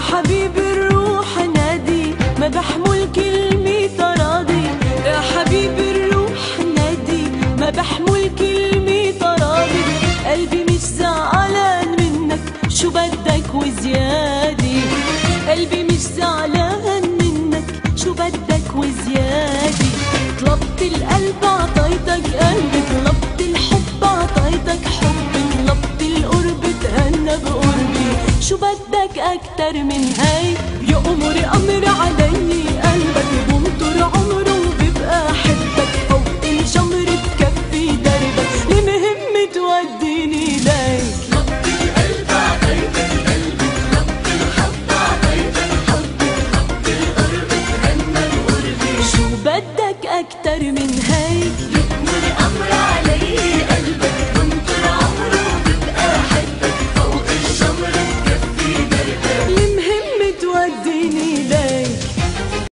حبيب الروح نادي ما بحمل كلمة تراضي. يا حبيب الروح نادي ما بحمل كلمة تراضي. قلبي مش زعلان منك شو بدك وزيادة؟ قلبي مش زعلان منك شو بدك وزيادة؟ طلبت القلب عطيتك قلبي. طلبت الحب عطيتك حبي. طلبت القرب تهنى بقربي شو بدك أكتر من هيك بيأمر أمر علي قلبك بمطر عمره وببقى حبك فوق الجمر بكفي دربك المهم توديني ليك شو بدك أكتر من هيك يأمر أمر علي